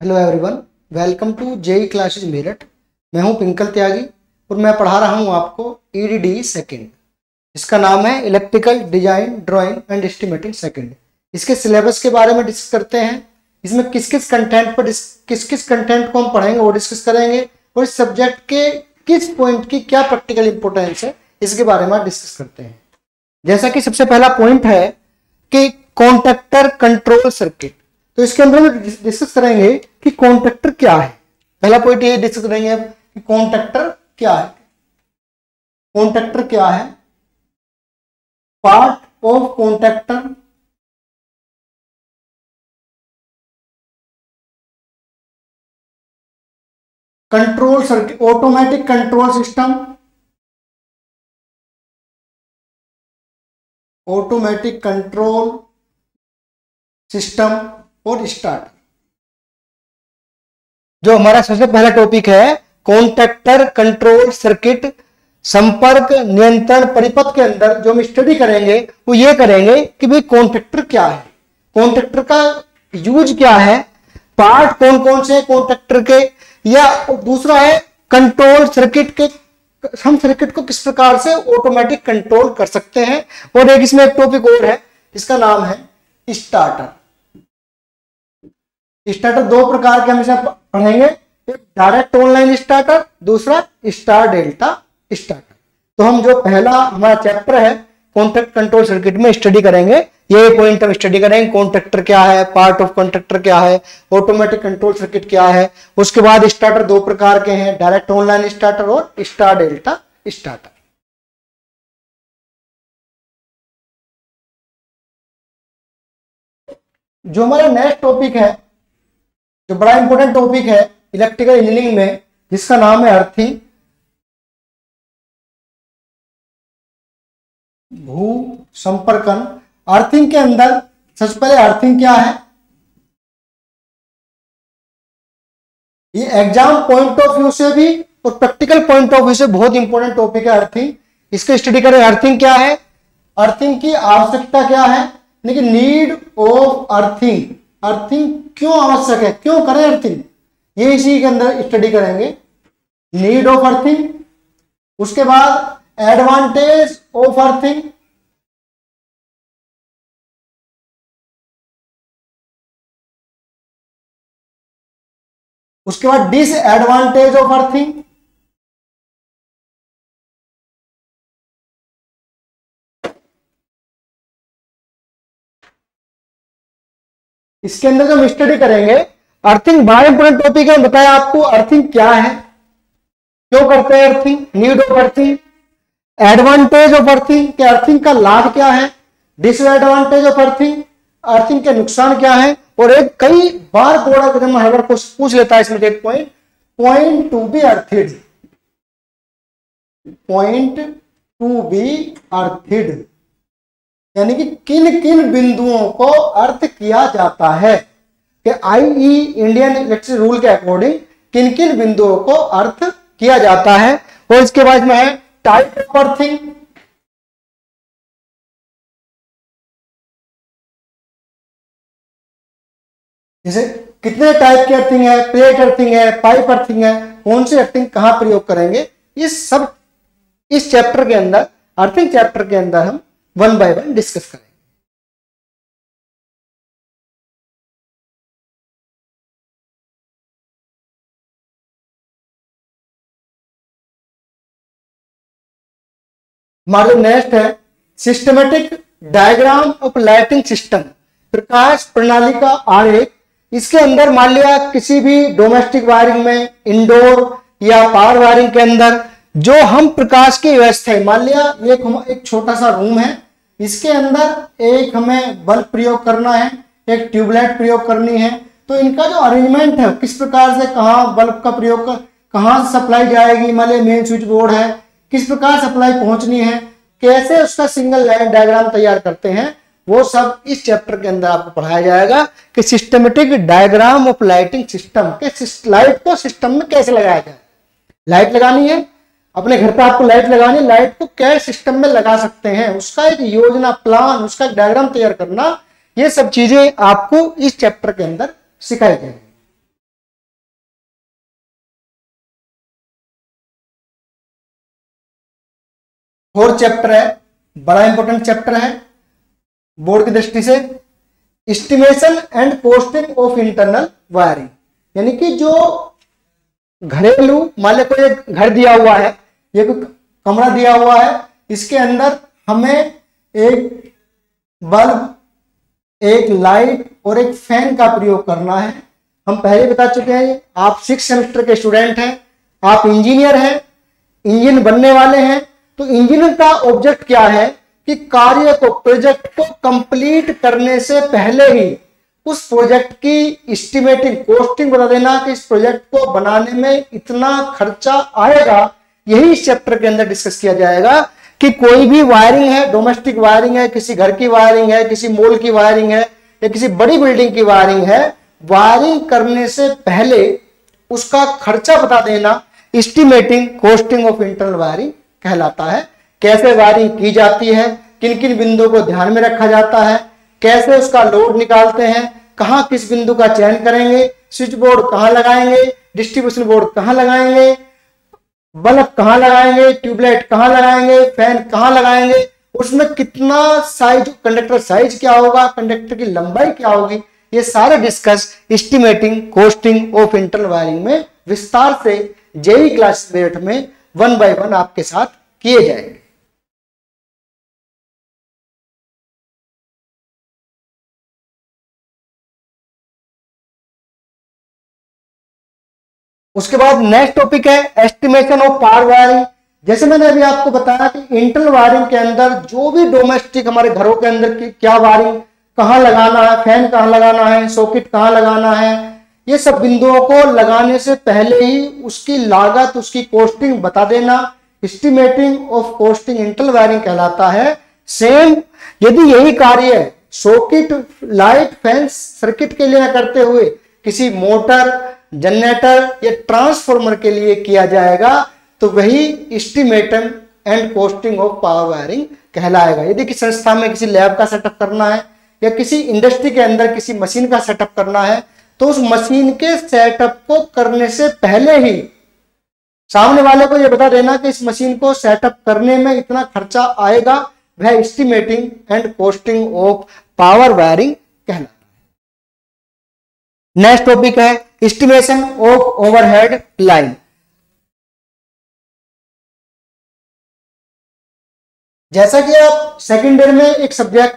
Hello everyone welcome to JE classes Meerut मैं हूँ पिंकल त्यागी और मैं पढ़ा रहा हूँ आपको ईडीडी सेकंड इसका नाम है electrical design drawing and estimating second इसके सिलेबस के बारे में डिस्कस करते हैं। इसमें किस किस कंटेंट पर किस किस कंटेंट को हम पढ़ेंगे वो डिस्कस करेंगे और इस सब्जेक्ट के किस पॉइंट की क्या प्रैक्टिकल इंपोर्टेंस है, इसके बारे में डिस्कस करते हैं। जैसा कि सबसे पहला पॉइंट है कि कॉन्ट्रेक्टर कंट्रोल सर्किट तो इसके अंदर हम डिस्कस करेंगे कि कॉन्ट्रेक्टर क्या है। पहला पॉइंट ये डिस्कस करेंगे कि कॉन्ट्रेक्टर क्या है। कॉन्ट्रेक्टर क्या है? Part of contractor control circuit automatic control system automatic control system और स्टार्ट जो हमारा सबसे पहला टॉपिक है कॉन्ट्रेक्टर कंट्रोल सर्किट संपर्क नियंत्रण परिपथ के अंदर जो हम स्टडी करेंगे, वो ये करेंगे कि भाई कॉन्ट्रेक्टर क्या है? कॉन्ट्रेक्टर का यूज़ क्या है? पार्ट कौन कौन से कॉन्ट्रेक्टर के? या दूसरा है कंट्रोल सर्किट के, हम सर्किट को किस प्रकार से ऑटोमेटिक कंट्रोल कर सकते हैं? और एक इसमें एक टॉपिक और है, इसका नाम है स्टार्टर स्टार्टर दो प्रकार के हमेशा पढ़ेंगे, एक डायरेक्ट ऑनलाइन स्टार्टर दूसरा स्टार डेल्टा स्टार्टर तो हम जो पहला हमारा चैप्टर है कॉन्ट्रैक्ट कंट्रोल सर्किट में स्टडी करेंगे ये पॉइंट हम स्टडी करेंगे कॉन्ट्रेक्टर क्या है पार्ट ऑफ़ कॉन्ट्रेक्टर क्या है ऑटोमेटिक कंट्रोल सर्किट क्या है, उसके बाद स्टार्टर दो प्रकार के हैं डायरेक्ट ऑनलाइन स्टार्टर और स्टार डेल्टा स्टार्टर जो हमारा नेक्स्ट टॉपिक है जो बड़ा इंपॉर्टेंट टॉपिक है इलेक्ट्रिकल इंजीनियरिंग में, जिसका नाम है अर्थिंग भू संपर्कन अर्थिंग के अंदर, सबसे पहले अर्थिंग क्या है? ये एग्ज़ाम पॉइंट ऑफ़ व्यू से भी और प्रैक्टिकल पॉइंट ऑफ़ व्यू से बहुत इंपॉर्टेंट टॉपिक है अर्थिंग इसको स्टडी करें अर्थिंग क्या है? अर्थिंग की आवश्यकता क्या है? नीड ऑफ़ अर्थिंग अर्थिंग क्यों आवश्यक है? क्यों करें अर्थिंग? ये इसी के अंदर स्टडी करेंगे। नीड ऑफ़ अर्थिंग उसके बाद एडवांटेज ऑफ़ अर्थिंग उसके बाद डिसएडवांटेज ऑफ़ अर्थिंग इसके अंदर जो हम स्टडी करेंगे। अर्थिंग बड़ा इंपोर्टेंट टॉपिक है बताया आपको अर्थिंग क्या है। क्यों करते हैं earthing need of earthing advantage of earthing के अर्थिंग का लाभ क्या है डिसएडवांटेज ऑफ़ अर्थिंग अर्थिंग के नुकसान क्या है। और एक कई बार बोर्ड एग्ज़ाम हर बार पूछ लेता है इसमें एक point point to be earthed point to be earthed यानी कि किन किन बिंदुओं को अर्थ किया जाता है कि I E Indian electric rule के अकॉर्डिंग किन किन बिंदुओं को अर्थ किया जाता है? और इसके बाद में है टाइप ऑफ़ अर्थिंग जैसे कितने टाइप की अर्थिंग है प्लेट अर्थिंग है पाइप अर्थिंग है, कौन सी अर्थिंग कहाँ प्रयोग करेंगे? ये सब इस चैप्टर के अंदर अर्थिंग चैप्टर के अंदर हम वन बाय वन डिस्कस करेंगे। हमारे नेक्स्ट है systematic diagram of lighting system प्रकाश प्रणाली का आरेख। इसके अंदर मान लिया, किसी भी डोमेस्टिक वायरिंग में इंडोर या पावर वायरिंग के अंदर, जो हम प्रकाश की व्यवस्था है। मान लिया एक एक छोटा सा रूम है। इसके अंदर एक हमें बल्ब प्रयोग करना है, एक ट्यूबलाइट प्रयोग करनी है। तो इनका जो अरेंजमेंट है, किस प्रकार से कहा बल्ब का प्रयोग कहाँ सप्लाई जाएगी मान मेन स्विच बोर्ड है, किस प्रकार सप्लाई पहुंचनी है, कैसे उसका सिंगल लाइन डायग्राम तैयार करते हैं, वो सब इस चैप्टर के अंदर आपको पढ़ाया जाएगा कि systematic diagram of lighting system के लाइट को सिस्टम में कैसे लगाया जाए। लाइट लगानी है अपने घर पर आपको लाइट लगानी लाइट को कैश सिस्टम में लगा सकते हैं। उसका एक योजना प्लान उसका एक डायग्राम तैयार करना, ये सब चीज़ें आपको इस चैप्टर के अंदर सिखाई जाएँगी फोर्थ चैप्टर है, बड़ा इंपॉर्टेंट चैप्टर है बोर्ड की दृष्टि से। Estimation and posting of internal wiring यानी कि जो घरेलू, मान को कोई घर दिया हुआ है ये कमरा दिया हुआ है। इसके अंदर हमें एक बल्ब, एक लाइट और एक फ़ैन का प्रयोग करना है। हम पहले बता चुके हैं, आप सिक्स सेमेस्टर के स्टूडेंट हैं, आप इंजीनियर हैं, इंजन बनने वाले हैं। तो इंजीनियर का ऑब्जेक्ट क्या है कि कार्य को, प्रोजेक्ट को कंप्लीट करने से पहले ही उस प्रोजेक्ट की एस्टिमेटिंग कॉस्टिंग बता देना कि इस प्रोजेक्ट को बनाने में इतना खर्चा आएगा यही इस चैप्टर के अंदर डिस्कस किया जाएगा कि कोई भी वायरिंग है डोमेस्टिक वायरिंग है, किसी घर की वायरिंग है, किसी मॉल की वायरिंग है, या किसी बड़ी बिल्डिंग की वायरिंग है वायरिंग करने से पहले उसका खर्चा बता देना estimating costing of internal wiring कहलाता है। कैसे वायरिंग की जाती है किन किन बिंदुओं को ध्यान में रखा जाता है, कैसे उसका लोड निकालते हैं, कहाँ किस बिंदु का चयन करेंगे स्विच बोर्ड कहाँ लगाएँगे डिस्ट्रीब्यूशन बोर्ड कहाँ लगाएँगे बल्ब कहाँ लगाएँगे, ट्यूबलाइट कहाँ लगाएँगे, फ़ैन कहाँ लगाएँगे, उसमें कितना साइज़ कंडक्टर साइज़ क्या होगा कंडक्टर की लंबाई क्या होगी, ये सारे discuss estimating costing of internal wiring में विस्तार से जेई क्लास में वन बाय वन आपके साथ किए जाएँगे। उसके बाद नेक्स्ट टॉपिक है एस्टिमेशन ऑफ़ पावर वायरिंग जैसे मैंने अभी आपको बताया कि इंटरनल वायरिंग के अंदर जो भी डोमेस्टिक हमारे घरों के अंदर की क्या वायरिंग कहाँ लगाना है फ़ैन कहाँ लगाना है सॉकेट कहाँ लगाना है, ये सब बिंदुओं को लगाने से पहले ही उसकी लागत, उसकी कॉस्टिंग बता देना। Estimating of costing internal wiring कहलाता है। सेम यदि यही कार्य सॉकेट लाइट फ़ैन सर्किट के लिए करते हुए किसी मोटर जनरेटर या ट्रांसफॉर्मर के लिए किया जाएगा तो वही estimating and costing of power wiring कहलाएगा। यदि किसी संस्था में किसी लैब का सेटअप करना है, या किसी इंडस्ट्री के अंदर किसी मशीन का सेटअप करना है तो उस मशीन के सेटअप को करने से पहले ही सामने वाले को यह बता देना कि इस मशीन को सेटअप करने में इतना खर्चा आएगा, वह estimating and costing of power wiring है नेक्स्ट टॉपिक है एस्टिमेशन ऑफ़ ओवरहेड लाइन जैसा कि आप सेकेंड ईयर में एक सब्जेक्ट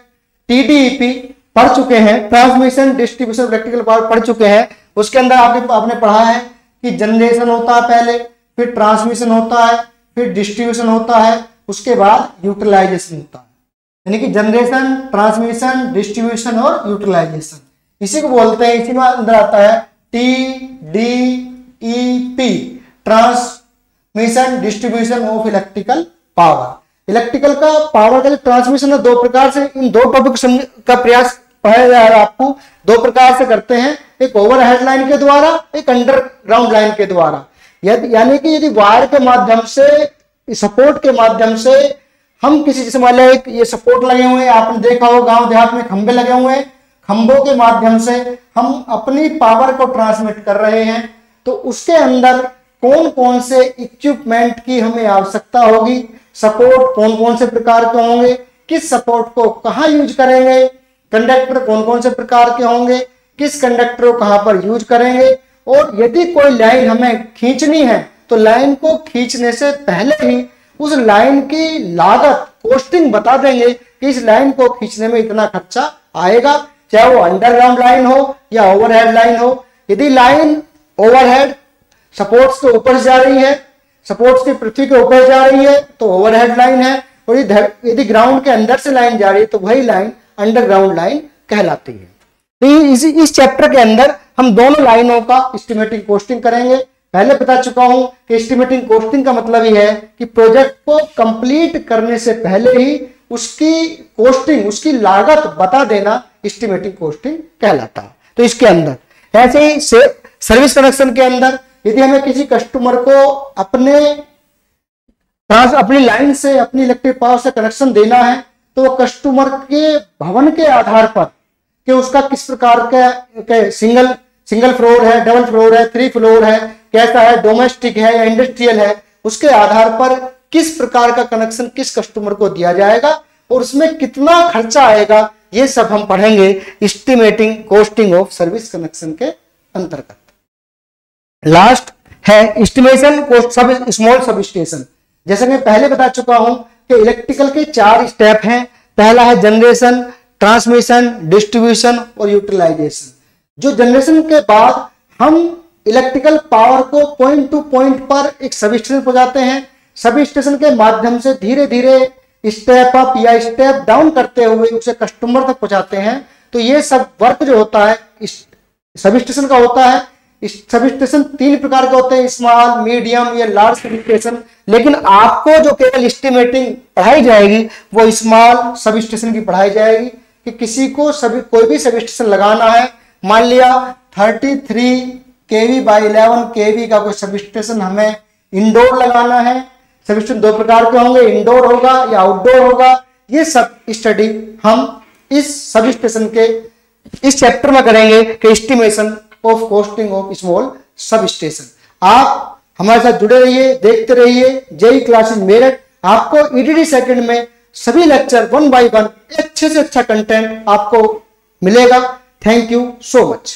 टीडीईपी पढ़ चुके हैं ट्रांसमिशन डिस्ट्रीब्यूशन इलेक्ट्रिकल पावर पढ़ चुके हैं, उसके अंदर आपने आपने पढ़ा है कि जनरेशन होता है पहले, फिर ट्रांसमिशन होता है, फिर डिस्ट्रीब्यूशन होता है, उसके बाद यूटिलाइजेशन होता है। यानी कि जनरेशन ट्रांसमिशन डिस्ट्रीब्यूशन और यूटिलाइजेशन इसी को बोलते हैं, इसी में अंदर आता है T D E P transmission distribution of electrical power electrical का पावर का ट्रांसमिशन दो प्रकार से, इन दो टॉपिक का प्रयास पढ़ाया जा रहा है आपको। दो प्रकार से करते हैं, एक ओवर हेड लाइन के द्वारा, एक अंडरग्राउंड लाइन के द्वारा। यानी कि यदि वायर के माध्यम से सपोर्ट के माध्यम से हम किसी, जैसे मान एक ये सपोर्ट लगे हुए हैं, आपने देखा हो गाँव देहात में खंबे लगे हुए हैं खंभों के माध्यम से हम अपनी पावर को ट्रांसमिट कर रहे हैं तो उसके अंदर कौन कौन से इक्विपमेंट की हमें आवश्यकता होगी सपोर्ट कौन कौन से प्रकार के होंगे, किस सपोर्ट को कहा यूज़ करेंगे कंडक्टर कौन कौन से प्रकार के होंगे, किस कंडक्टर को कहाँ पर यूज़ करेंगे, और यदि कोई लाइन हमें खींचनी है तो लाइन को खींचने से पहले ही उस लाइन की लागत कॉस्टिंग बता देंगे कि इस लाइन को खींचने में इतना खर्चा आएगा। चाहे वो अंडरग्राउंड लाइन हो या ओवरहेड लाइन हो यदि लाइन ओवरहेड सपोर्ट्स के ऊपर जा रही है सपोर्ट्स की पृथ्वी के ऊपर जा रही है तो ओवरहेड लाइन है और यदि ग्राउंड के अंदर से लाइन जा रही है तो वही लाइन अंडरग्राउंड लाइन कहलाती है। तो इस, इस चैप्टर के अंदर हम दोनों लाइनों का एस्टिमेटिंग कॉस्टिंग करेंगे। पहले बता चुका हूँ कि एस्टिमेटिंग कॉस्टिंग का मतलब ही है कि प्रोजेक्ट को कंप्लीट करने से पहले ही उसकी कॉस्टिंग उसकी लागत बता देना एस्टिमेटिंग कॉस्टिंग कहलाता है। तो इसके अंदर, ऐसे ही सर्विस कनेक्शन के अंदर, यदि हमें किसी कस्टमर को अपने ट्रांस अपनी लाइन से, अपनी इलेक्ट्रिक पावर से कनेक्शन देना है तो कस्टमर के भवन के आधार पर कि उसका किस प्रकार का सिंगल सिंगल फ्लोर है डबल फ्लोर है थ्री फ्लोर है, कैसा है डोमेस्टिक है या इंडस्ट्रियल है, उसके आधार पर किस प्रकार का कनेक्शन किस कस्टमर को दिया जाएगा और उसमें कितना खर्चा आएगा ये सब हम पढ़ेंगे estimating costing of service connection के अंतर्गत। लास्ट है estimation cost sub small substation जैसे मैं पहले बता चुका हूँ कि इलेक्ट्रिकल के चार स्टेप हैं। पहला है जनरेशन ट्रांसमिशन डिस्ट्रीब्यूशन और यूटिलाइजेशन जो जनरेशन के बाद हम इलेक्ट्रिकल पावर को पॉइंट टू पॉइंट पर एक सब स्टेशन पहुंचाते हैं। सब स्टेशन के माध्यम से धीरे धीरे स्टेप अप या स्टेप डाउन करते हुए उसे कस्टमर तक पहुंचाते हैं। तो ये सब वर्क जो होता है सब स्टेशन का होता है। सब स्टेशन तीन प्रकार के होते हैं स्मॉल मीडियम या लार्ज सब स्टेशन लेकिन आपको जो केवल एस्टिमेटिंग पढ़ाई जाएगी, वो स्मॉल सब स्टेशन की पढ़ाई जाएगी कि किसी को सभी, कोई भी सब स्टेशन लगाना है। मान लिया 33 three KV by eleven KV का कोई सब स्टेशन हमें इंडोर लगाना है स्टेशन दो प्रकार के होंगे इंडोर होगा या आउटडोर होगा। ये सब स्टडी हम इस सब स्टेशन के, इस चैप्टर में करेंगे कि estimation of costing of small substation आप हमारे साथ जुड़े रहिए, देखते रहिए जेई क्लासेस मेरठ। आपको ईडीडी सेकंड में सभी लेक्चर वन बाय वन अच्छे से अच्छा कंटेंट आपको मिलेगा। Thank you so much